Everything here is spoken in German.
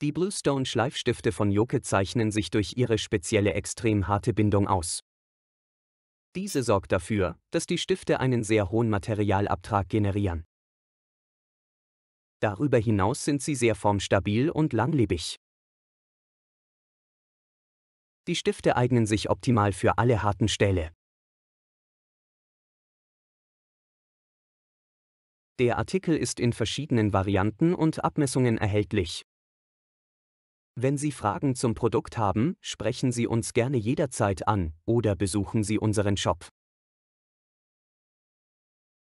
Die Bluestone Schleifstifte von Joke zeichnen sich durch ihre spezielle extrem harte Bindung aus. Diese sorgt dafür, dass die Stifte einen sehr hohen Materialabtrag generieren. Darüber hinaus sind sie sehr formstabil und langlebig. Die Stifte eignen sich optimal für alle harten Stähle. Der Artikel ist in verschiedenen Varianten und Abmessungen erhältlich. Wenn Sie Fragen zum Produkt haben, sprechen Sie uns gerne jederzeit an oder besuchen Sie unseren Shop.